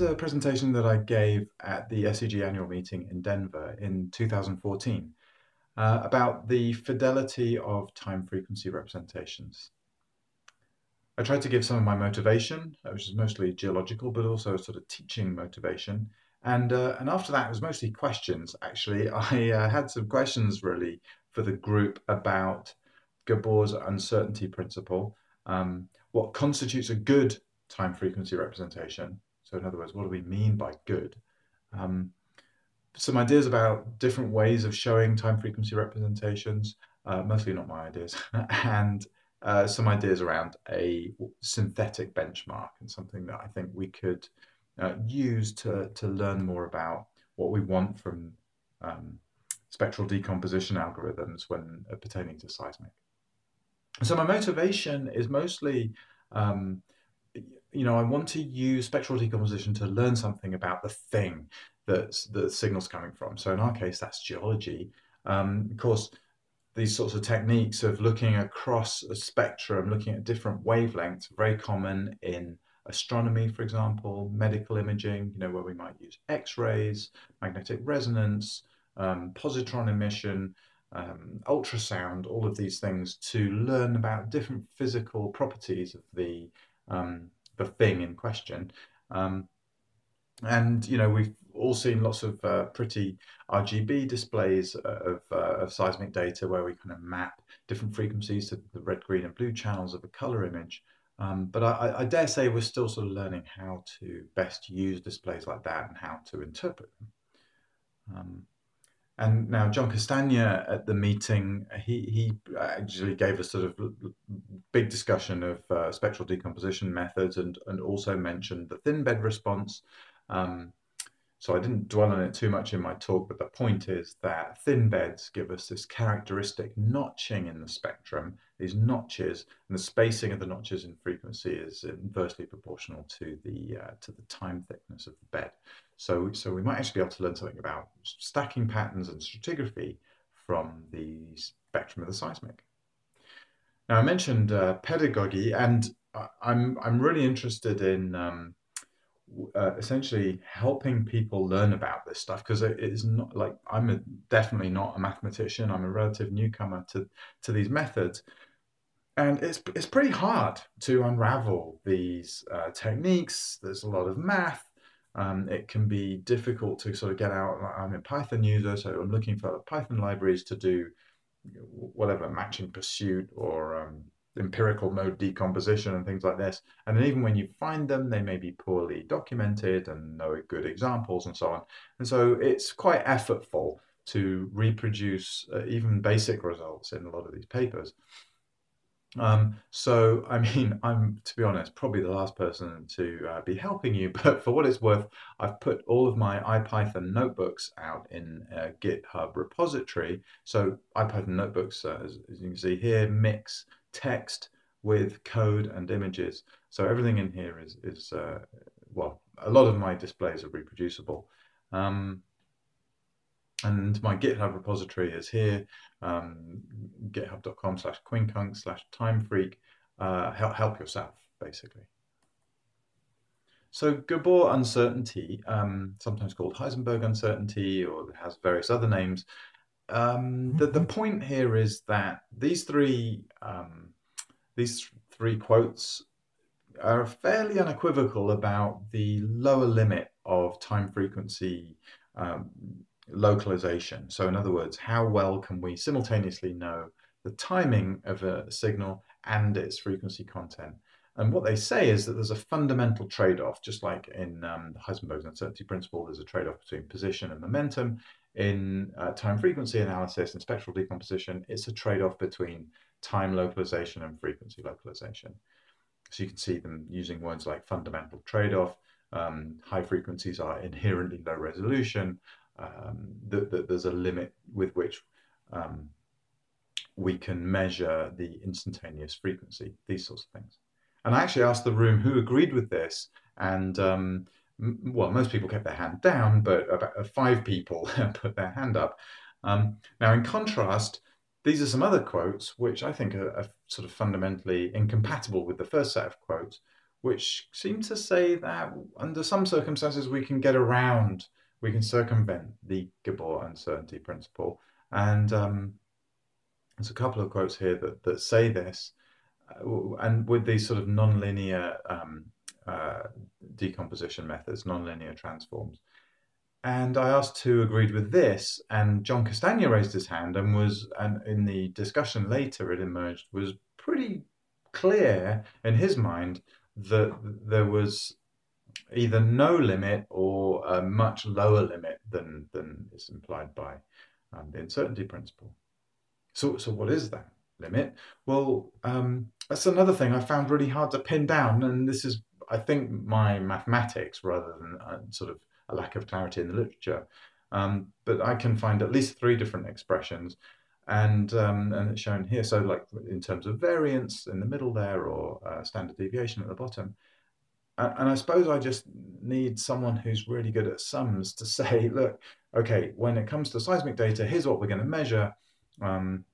is a presentation that I gave at the SEG annual meeting in Denver in 2014 uh, about the fidelity of time frequency representations. I tried to give some of my motivation, uh, which is mostly geological, but also sort of teaching motivation. And, uh, and after that, it was mostly questions, actually. I uh, had some questions really for the group about Gabor's uncertainty principle, um, what constitutes a good time frequency representation. So in other words, what do we mean by good? Um, some ideas about different ways of showing time frequency representations, uh, mostly not my ideas, and uh, some ideas around a synthetic benchmark and something that I think we could uh, use to, to learn more about what we want from um, spectral decomposition algorithms when uh, pertaining to seismic. So my motivation is mostly um, you know, I want to use spectral decomposition to learn something about the thing that the signal's coming from. So in our case, that's geology. Um, of course, these sorts of techniques of looking across a spectrum, looking at different wavelengths, very common in astronomy, for example, medical imaging, you know, where we might use X-rays, magnetic resonance, um, positron emission, um, ultrasound, all of these things to learn about different physical properties of the um, the thing in question. Um, and you know we've all seen lots of uh, pretty RGB displays of, uh, of seismic data where we kind of map different frequencies to the red, green, and blue channels of a color image. Um, but I, I, dare say we're still sort of learning how to best use displays like that and how to interpret them. Um, and now John Castagna at the meeting, he, he actually gave a sort of big discussion of uh, spectral decomposition methods and, and also mentioned the thin bed response. Um, so I didn't dwell on it too much in my talk, but the point is that thin beds give us this characteristic notching in the spectrum, these notches, and the spacing of the notches in frequency is inversely proportional to the uh, to the time thickness of the bed. So, so we might actually be able to learn something about stacking patterns and stratigraphy from the spectrum of the seismic. Now I mentioned uh, pedagogy, and I'm I'm really interested in um, uh, essentially helping people learn about this stuff because it is not like I'm a, definitely not a mathematician. I'm a relative newcomer to to these methods, and it's it's pretty hard to unravel these uh, techniques. There's a lot of math. Um, it can be difficult to sort of get out. I'm a Python user, so I'm looking for Python libraries to do whatever matching pursuit or um, empirical mode decomposition and things like this. And then even when you find them, they may be poorly documented and no good examples and so on. And so it's quite effortful to reproduce uh, even basic results in a lot of these papers. Um, so, I mean, I'm, to be honest, probably the last person to uh, be helping you, but for what it's worth, I've put all of my IPython notebooks out in a GitHub repository. So IPython notebooks, uh, as, as, you can see here, mix text with code and images. So everything in here is, is uh, well, a lot of my displays are reproducible. Um, and my GitHub repository is here, um, github.com slash kwinkunks slash timefreak. Uh, help, help yourself, basically. So Gabor uncertainty, um, sometimes called Heisenberg uncertainty, or has various other names, um, the, the mm-hmm. point here is that these three um, these three quotes are fairly unequivocal about the lower limit of time frequency um, localization. So in other words, how well can we simultaneously know the timing of a signal and its frequency content? And what they say is that there's a fundamental trade-off, just like in um, Heisenberg's uncertainty principle, there's a trade-off between position and momentum in uh, time frequency analysis and spectral decomposition, it's a trade-off between time localization and frequency localization. So you can see them using words like fundamental trade-off, um, high frequencies are inherently low resolution, um, that, that there's a limit with which um, we can measure the instantaneous frequency, these sorts of things. And I actually asked the room who agreed with this, and um, well, most people kept their hand down, but about uh, five people put their hand up. Um, now, in contrast, these are some other quotes which I think are, are, sort of fundamentally incompatible with the first set of quotes, which seem to say that under some circumstances we can get around, we can circumvent the Gabor uncertainty principle. And um, there's a couple of quotes here that, that say this, uh, and with these sort of nonlinear um, uh, decomposition methods, nonlinear transforms. And I asked who agreed with this, and John Castagna raised his hand and was, and in the discussion later it emerged, was pretty clear in his mind that there was either no limit or a much lower limit than, than is implied by um, the uncertainty principle. So, so what is that limit? Well, um, that's another thing I found really hard to pin down, and this is, I think, my mathematics rather than uh, sort of a lack of clarity in the literature. Um, but I can find at least three different expressions, and um, and it's shown here. So, like in terms of variance in the middle there, or uh, standard deviation at the bottom. And I suppose I just need someone who's really good at sums to say, look, okay, when it comes to seismic data, here's what we're going to measure. Um,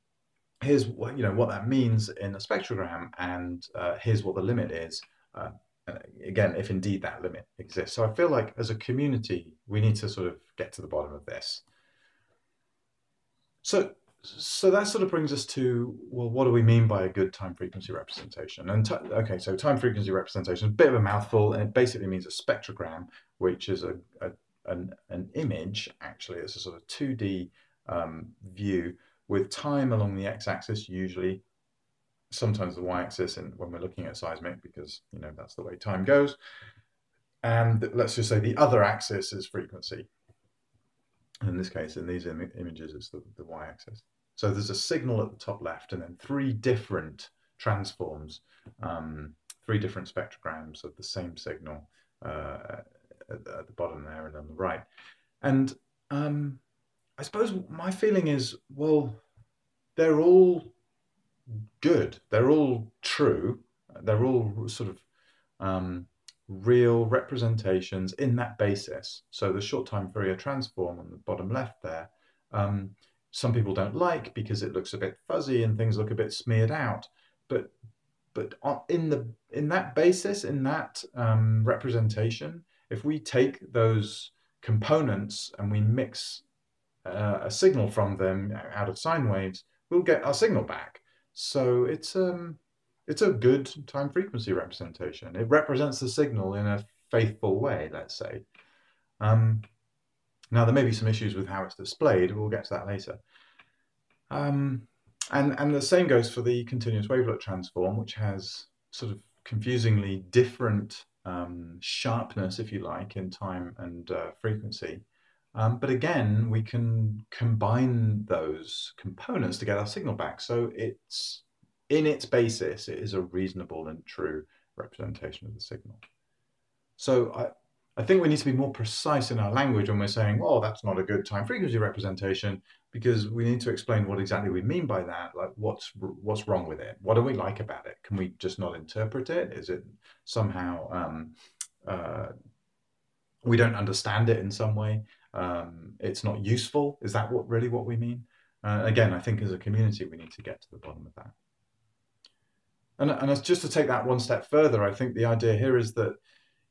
here's what you know what that means in a spectrogram, and uh, here's what the limit is. Uh, again, if indeed that limit exists. So I feel like as a community, we need to sort of get to the bottom of this. So, so that sort of brings us to well, what do we mean by a good time frequency representation? And okay, so time frequency representation is a bit of a mouthful, and it basically means a spectrogram, which is a, a an, an image. Actually, it's a sort of two D um, view with time along the x-axis usually sometimes the y-axis and when we're looking at seismic because you know that's the way time goes and let's just say the other axis is frequency in this case in these Im images it's the, the y-axis so there's a signal at the top left and then three different transforms um, three different spectrograms of the same signal uh, at, at, the bottom there and on the right and um, I suppose my feeling is well they're all good. They're all true. They're all sort of um, real representations in that basis. So the short time Fourier transform on the bottom left there, um, some people don't like because it looks a bit fuzzy and things look a bit smeared out. But but in the in that basis, in that um, representation, if we take those components and we mix uh, a signal from them out of sine waves, we'll get our signal back. So it's um it's a good time frequency representation. It represents the signal in a faithful way, let's say. Um, now there may be some issues with how it's displayed. We'll get to that later. Um, and and the same goes for the continuous wavelet transform, which has sort of confusingly different um, sharpness, if you like, in time and uh, frequency. Um, but again, we can combine those components to get our signal back. So it's in its basis, it is a reasonable and true representation of the signal. So I, I think we need to be more precise in our language when we're saying, oh, that's not a good time frequency representation, because we need to explain what exactly we mean by that. Like, what's what's wrong with it? What do we like about it? Can we just not interpret it? Is it somehow um, uh, we don't understand it in some way? um, it's not useful. Is that what really what we mean? Uh, again, I think as a community, we need to get to the bottom of that. And, and just to take that one step further, I think the idea here is that,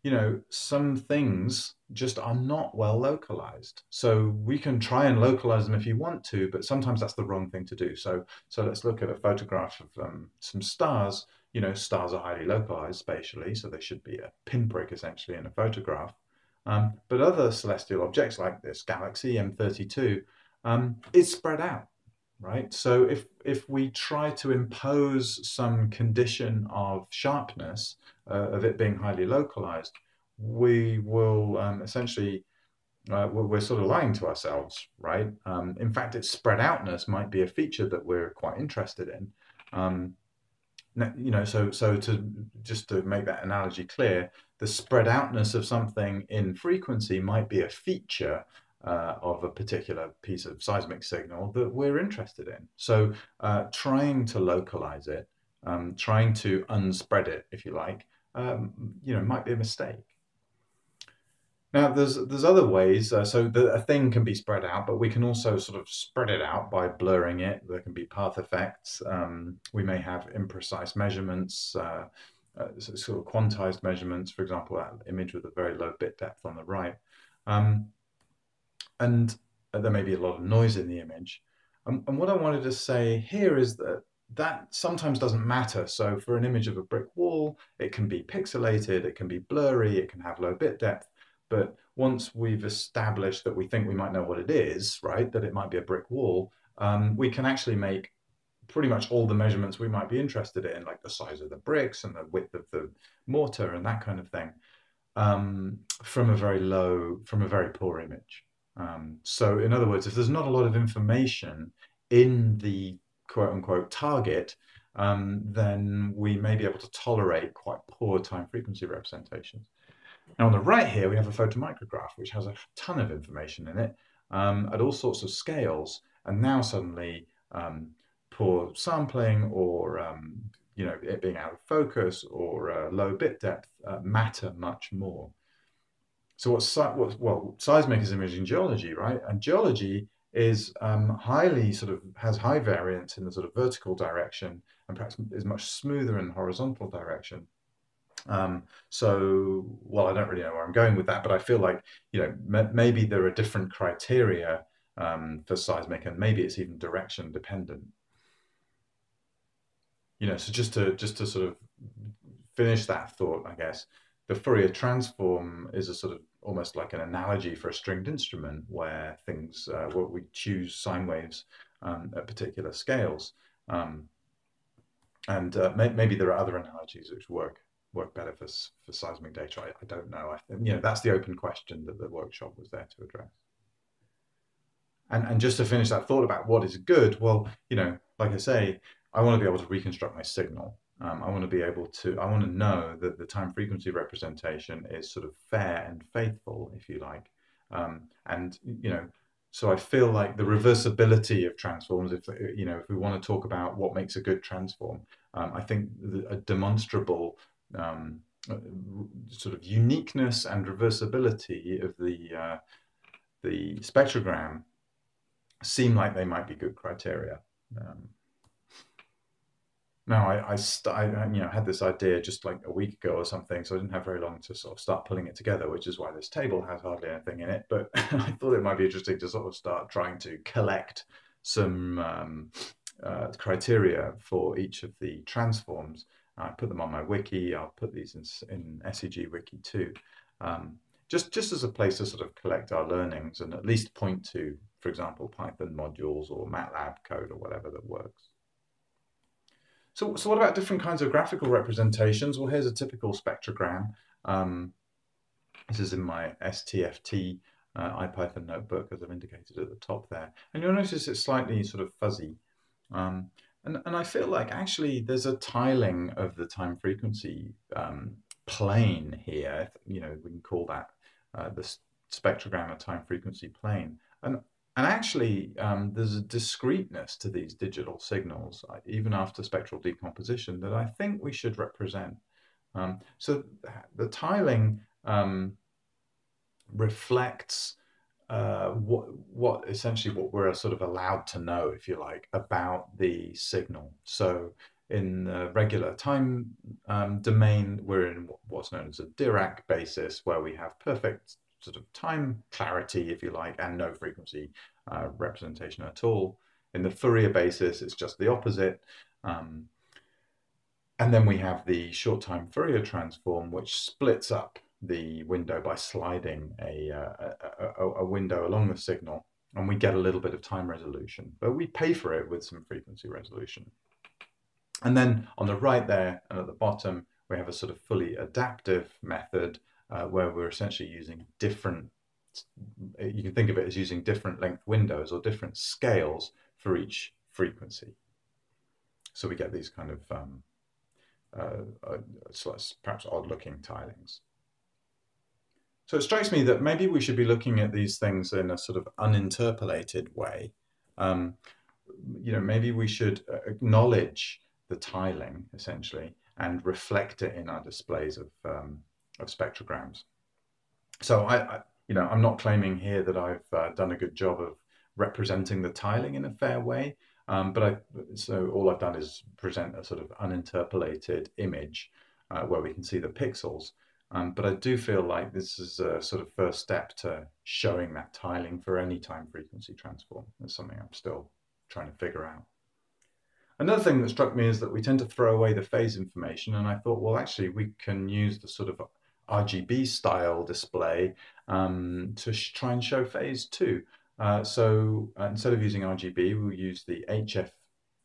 you know, some things just are not well localized. So we can try and localize them if you want to, but sometimes that's the wrong thing to do. So, so let's look at a photograph of um, some stars. You know, stars are highly localized spatially, so they should be a pinprick essentially in a photograph. Um, but other celestial objects like this galaxy M32 um, is spread out, right? So if, if we try to impose some condition of sharpness, uh, of it being highly localized, we will um, essentially, uh, we're, sort of lying to ourselves, right? Um, in fact, its spread outness might be a feature that we're quite interested in. Um, you know, so so to just to make that analogy clear, the spread outness of something in frequency might be a feature uh, of a particular piece of seismic signal that we're interested in. So uh, trying to localize it, um, trying to unspread it, if you like, um, you know, might be a mistake. Now, there's there's other ways. Uh, so the, a thing can be spread out, but we can also sort of spread it out by blurring it. There can be path effects. Um, we may have imprecise measurements. Uh, uh, sort of quantized measurements, for example, that image with a very low bit depth on the right. Um, and there may be a lot of noise in the image. Um, and what I wanted to say here is that that sometimes doesn't matter. So for an image of a brick wall, it can be pixelated, it can be blurry, it can have low bit depth. But once we've established that we think we might know what it is, right, that it might be a brick wall, um, we can actually make pretty much all the measurements we might be interested in, like the size of the bricks and the width of the mortar and that kind of thing, um, from a very low, from a very poor image. Um, so in other words, if there's not a lot of information in the quote unquote target, um, then we may be able to tolerate quite poor time frequency representations. Now on the right here, we have a photomicrograph, which has a ton of information in it um, at all sorts of scales. And now suddenly um, poor sampling or um, you know it being out of focus or uh, low bit depth uh, matter much more. So what's what, well seismic is imaging geology, right? And geology is um, highly sort of has high variance in the sort of vertical direction and perhaps is much smoother in the horizontal direction. Um, so, well, I don't really know where I'm going with that, but I feel like you know maybe there are different criteria um, for seismic, and maybe it's even direction dependent. You know, so just to just to sort of finish that thought, I guess the Fourier transform is a sort of almost like an analogy for a stringed instrument where things uh, we choose sine waves um, at particular scales. Um, and uh, may, maybe there are other analogies which work work better for, for seismic data. I, I don't know. I think, you know, that's the open question that the workshop was there to address. And, and just to finish that thought about what is good, well, you know, like I say, I want to be able to reconstruct my signal. Um, I want to be able to, I want to know that the time frequency representation is sort of fair and faithful, if you like. Um, and, you know, so I feel like the reversibility of transforms, if, you know, if we want to talk about what makes a good transform, um, I think the, a demonstrable um, uh, sort of uniqueness and reversibility of the uh, the spectrogram seem like they might be good criteria. Um, now, I, I, I, you know had this idea just like a week ago or something, so I didn't have very long to sort of start pulling it together, which is why this table has hardly anything in it. But I thought it might be interesting to sort of start trying to collect some um, uh, criteria for each of the transforms I put them on my wiki. I'll put these in, in SEG wiki too. Um, just, just as a place to sort of collect our learnings and at least point to, for example, Python modules or MATLAB code or whatever that works. So, so what about different kinds of graphical representations? Well, here's a typical spectrogram. Um, this is in my STFT uh, IPython notebook, as I've indicated at the top there. And you'll notice it's slightly sort of fuzzy. Um, and, and I feel like actually there's a tiling of the time frequency um, plane here. You know, we can call that uh, the spectrogram of time frequency plane. And, and actually, um, there's a discreteness to these digital signals, uh, even after spectral decomposition, that I think we should represent. Um, so the tiling um, reflects uh, what what essentially what we're sort of allowed to know, if you like, about the signal. So in the regular time um, domain, we're in what's known as a Dirac basis, where we have perfect sort of time clarity, if you like, and no frequency uh, representation at all. In the Fourier basis, it's just the opposite. Um, and then we have the short time Fourier transform, which splits up the window by sliding a, uh, a, a, window along the signal and we get a little bit of time resolution, but we pay for it with some frequency resolution. And then on the right there and at the bottom, we have a sort of fully adaptive method uh, where we're essentially using different, you can think of it as using different length windows or different scales for each frequency. So we get these kind of um, uh, uh, perhaps odd looking tilings. So it strikes me that maybe we should be looking at these things in a sort of uninterpolated way. Um, you know, maybe we should uh, acknowledge the tiling essentially and reflect it in our displays of um, of spectrograms. So I, I, you know, I'm not claiming here that I've uh, done a good job of representing the tiling in a fair way, um, but I so all I've done is present a sort of uninterpolated image uh, where we can see the pixels. Um, but I do feel like this is a sort of first step to showing that tiling for any time frequency transform. That's something I'm still trying to figure out. Another thing that struck me is that we tend to throw away the phase information, and I thought, well, actually, we can use the sort of RGB style display um, to try and show phase too. Uh, so uh, instead of using RGB, we'll use the HF,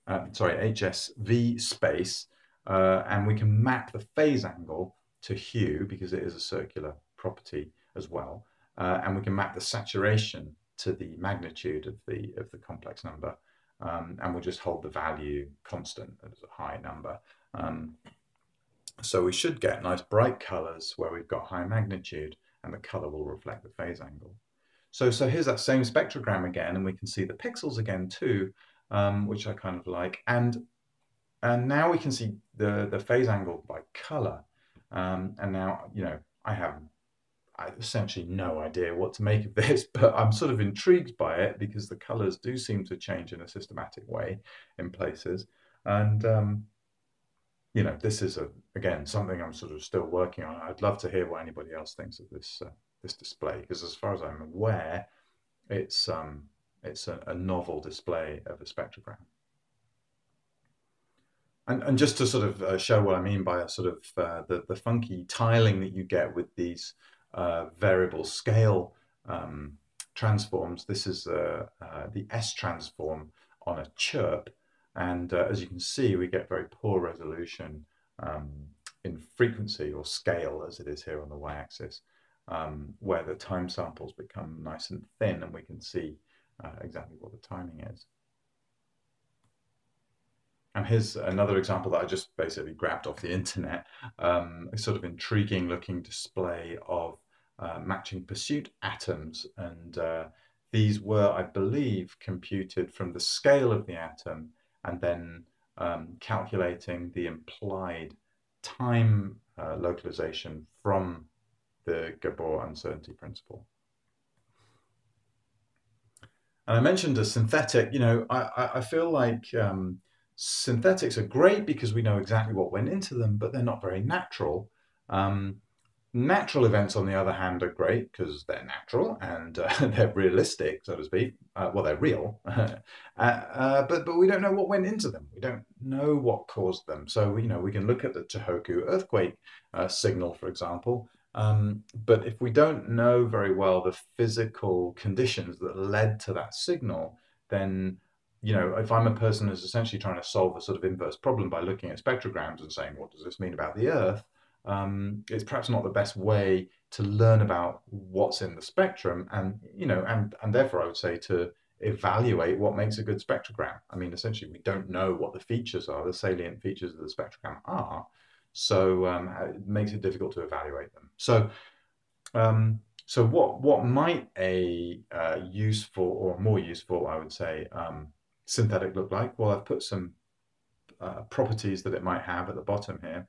uh, sorry, HSV space, and we can map the phase angle to hue because it is a circular property as well, uh, and we can map the saturation to the magnitude of the of the complex number um, and we'll just hold the value constant as a high number. Um, so we should get nice bright colors where we've got high magnitude and the color will reflect the phase angle. So, so here's that same spectrogram again, and we can see the pixels again too, um, which I kind of like. And, and now we can see the, the phase angle by color. Um, and now, you know, I have I essentially no idea what to make of this, but I'm sort of intrigued by it because the colors do seem to change in a systematic way in places. And, um, you know, this is, a, again, something I'm sort of still working on. I'd love to hear what anybody else thinks of this, uh, this display, because as far as I'm aware, it's, um, it's a, a novel display of a spectrogram. And, and, just to sort of uh, show what I mean by a sort of uh, the, the funky tiling that you get with these uh, variable scale um, transforms. This is uh, the S transform on a chirp. And uh, as you can see, we get very poor resolution um, in frequency or scale as it is here on the y-axis, um, where the time samples become nice and thin and we can see uh, exactly what the timing is. And here's another example that I just basically grabbed off the internet, um, a sort of intriguing looking display of uh, matching pursuit atoms. And uh, these were, I believe, computed from the scale of the atom and then um, calculating the implied time uh, localization from the Gabor uncertainty principle. And I mentioned a synthetic, you know, I, I feel like um, synthetics are great because we know exactly what went into them, but they're not very natural. Um, natural events, on the other hand, are great because they're natural and uh, they're realistic, so to speak. Uh, well, they're real, uh, uh, but but we don't know what went into them. We don't know what caused them. So you know we can look at the Tohoku earthquake uh, signal, for example. Um, but if we don't know very well the physical conditions that led to that signal, then you know, if I'm a person who's essentially trying to solve a sort of inverse problem by looking at spectrograms and saying, what does this mean about the Earth? Um, it's perhaps not the best way to learn about what's in the spectrum, and you know, and and therefore I would say to evaluate what makes a good spectrogram. I mean, essentially, we don't know what the features are, the salient features of the spectrogram are, so um, it makes it difficult to evaluate them. So. Um, so what what might a uh, useful or more useful, I would say, um, synthetic look like? Well, I've put some uh, properties that it might have at the bottom here.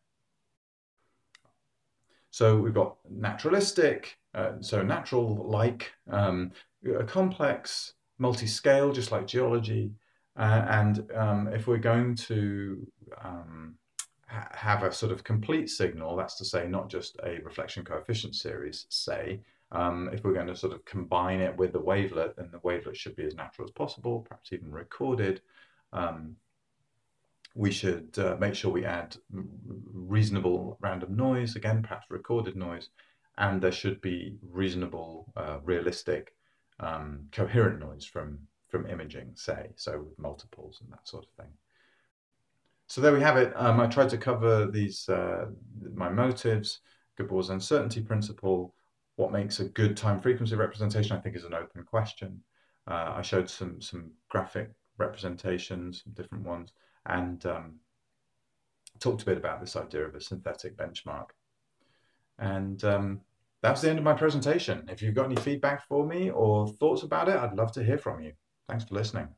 So we've got naturalistic, uh, so natural-like, um, complex, multi-scale, just like geology. Uh, and um, if we're going to um, ha have a sort of complete signal, that's to say not just a reflection coefficient series, say, um, if we're going to sort of combine it with the wavelet, then the wavelet should be as natural as possible, perhaps even recorded. Um, we should uh, make sure we add reasonable random noise, again, perhaps recorded noise, and there should be reasonable, uh, realistic, um, coherent noise from, from imaging, say, so with multiples and that sort of thing. So there we have it. Um, I tried to cover these, uh, my motives, Gabor's uncertainty principle, what makes a good time frequency representation, I think, is an open question. Uh, I showed some some graphic representations, different ones, and um, talked a bit about this idea of a synthetic benchmark. And um, that's the end of my presentation. If you've got any feedback for me or thoughts about it, I'd love to hear from you. Thanks for listening.